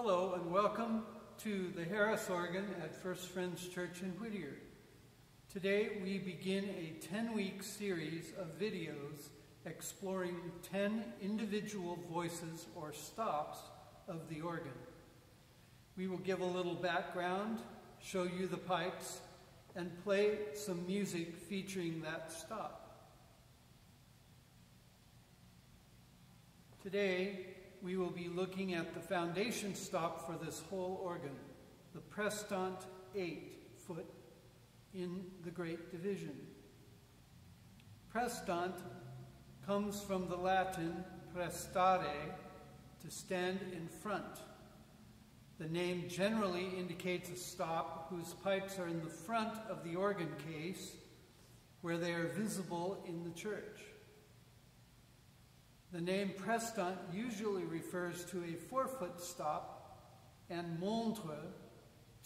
Hello and welcome to the Harris organ at First Friends Church in Whittier. Today we begin a 10 week series of videos exploring 10 individual voices or stops of the organ. We will give a little background, show you the pipes, and play some music featuring that stop. Today, we will be looking at the foundation stop for this whole organ, the Prestant 8 foot in the Great Division. Prestant comes from the Latin prestare, to stand in front. The name generally indicates a stop whose pipes are in the front of the organ case where they are visible in the church. The name Prestant usually refers to a four foot stop, and montre,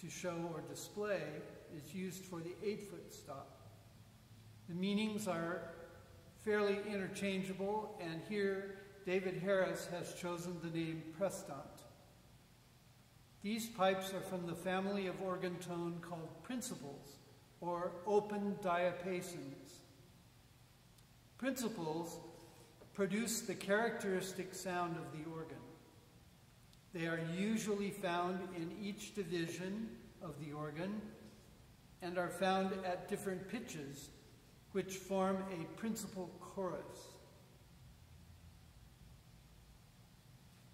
to show or display, is used for the eight foot stop. The meanings are fairly interchangeable, and here David Harris has chosen the name Prestant. These pipes are from the family of organ tone called principals, or open diapasons. Principals produce the characteristic sound of the organ. They are usually found in each division of the organ and are found at different pitches, which form a principal chorus.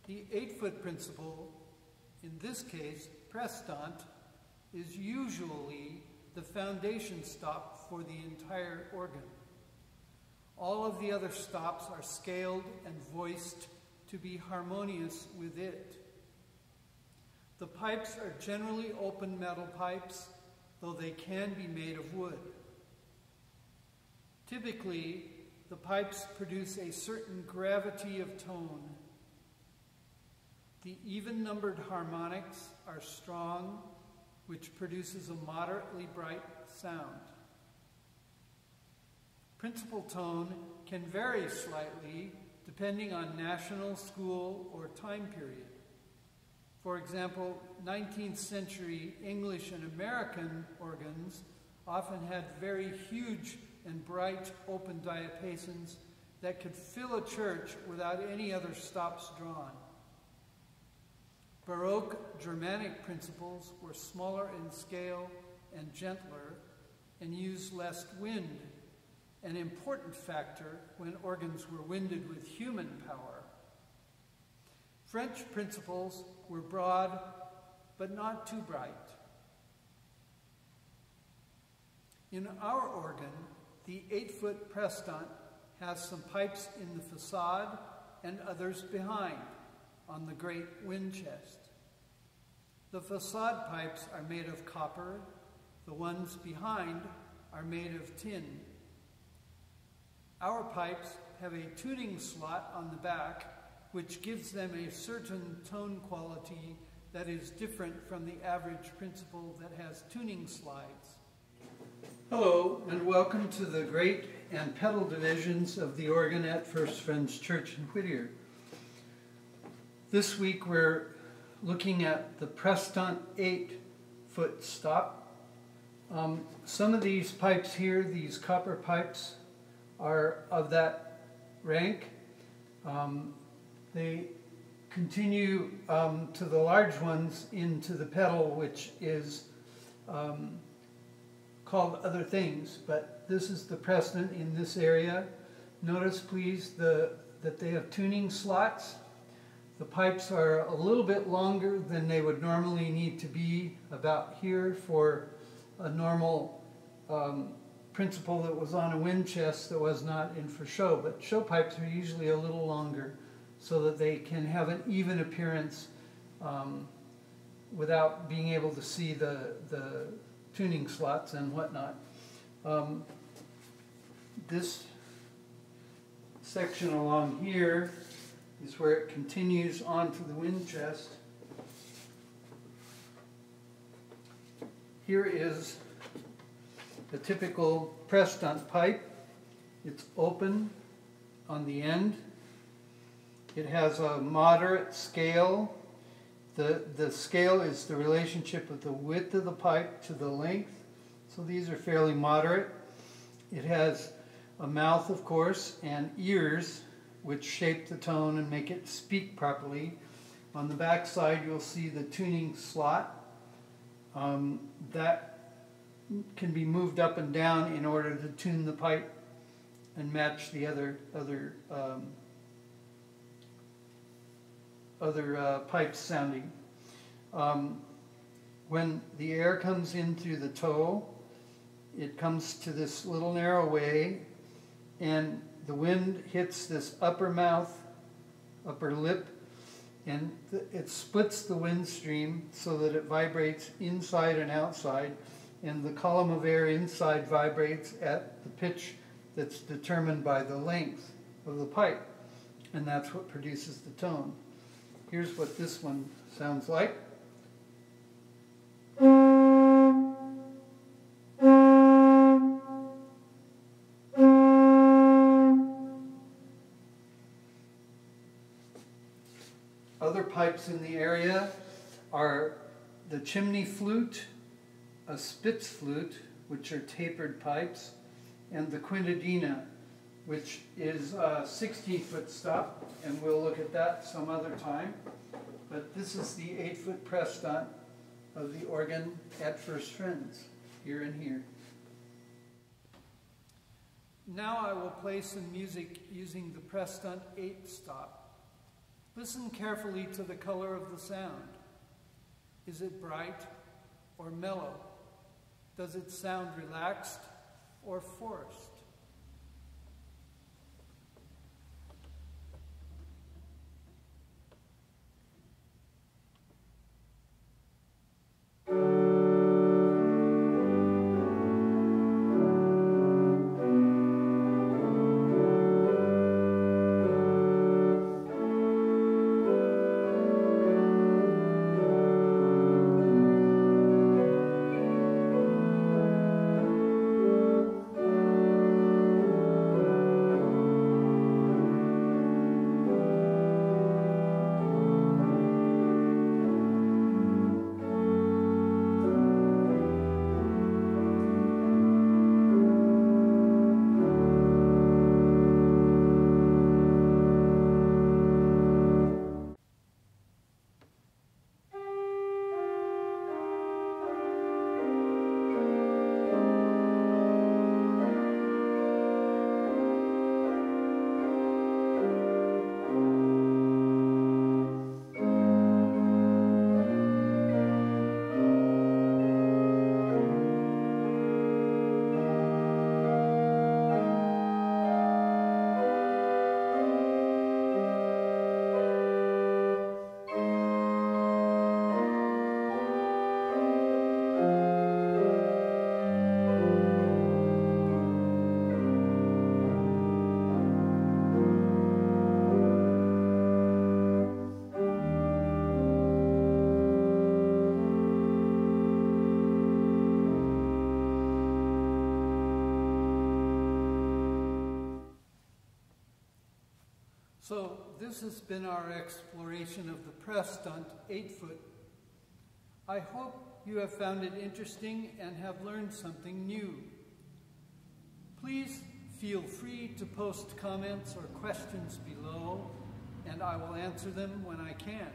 The eight foot principal, in this case, prestant, is usually the foundation stop for the entire organ. All of the other stops are scaled and voiced to be harmonious with it. The pipes are generally open metal pipes, though they can be made of wood. Typically, the pipes produce a certain gravity of tone. The even numbered harmonics are strong, which produces a moderately bright sound. Principal tone can vary slightly depending on national, school, or time period. For example, 19th century English and American organs often had very huge and bright open diapasons that could fill a church without any other stops drawn. Baroque Germanic principals were smaller in scale and gentler and used less wind an important factor when organs were winded with human power. French principals were broad, but not too bright. In our organ, the eight foot prestant has some pipes in the facade and others behind on the great wind chest. The facade pipes are made of copper, the ones behind are made of tin. Our pipes have a tuning slot on the back, which gives them a certain tone quality that is different from the average principal that has tuning slides. Hello, and welcome to the great and pedal divisions of the organ at First Friends Church in Whittier. This week we're looking at the Prestant 8 foot stop. Um, some of these pipes here, these copper pipes, are of that rank. Um, they continue um, to the large ones into the pedal, which is um, called other things, but this is the Prestant in this area. Notice, please, the, that they have tuning slots. The pipes are a little bit longer than they would normally need to be, about here for a normal um, principal that was on a wind chest that was not in for show, but show pipes are usually a little longer so that they can have an even appearance um, without being able to see the, the tuning slots and whatnot. Um, this section along here is where it continues onto the wind chest. Here is the typical Prestant pipe. It's open on the end. It has a moderate scale. The, the scale is the relationship of the width of the pipe to the length. So these are fairly moderate. It has a mouth, of course, and ears, which shape the tone and make it speak properly. On the back side, you'll see the tuning slot. Um, that can be moved up and down in order to tune the pipe and match the other other um, other uh, pipes sounding. Um, when the air comes in through the toe, it comes to this little narrow way, and the wind hits this upper mouth, upper lip, and it splits the wind stream so that it vibrates inside and outside, and the column of air inside vibrates at the pitch that's determined by the length of the pipe, and that's what produces the tone. Here's what this one sounds like. Other pipes in the area are the chimney flute, a Spitz flute, which are tapered pipes, and the quintadena, which is a 16 foot stop, and we'll look at that some other time. But this is the 8 foot Prestant of the organ at First Friends, here and here. Now I will play some music using the Prestant 8 stop. Listen carefully to the color of the sound. Is it bright or mellow? Does it sound relaxed or forced? So this has been our exploration of the Prestant, 8 foot. I hope you have found it interesting and have learned something new. Please feel free to post comments or questions below and I will answer them when I can.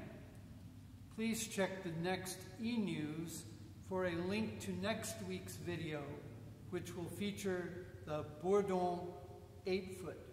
Please check the next e-news for a link to next week's video, which will feature the Bourdon 8 foot.